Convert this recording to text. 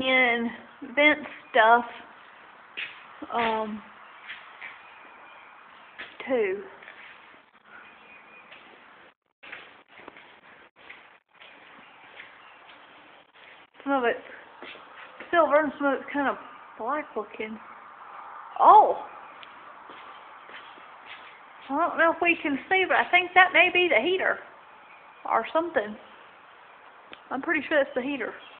and vent stuff, um, too. Some of it's silver and some of it's kind of black looking. Oh! I don't know if we can see, but I think that may be the heater. Or something. I'm pretty sure it's the heater.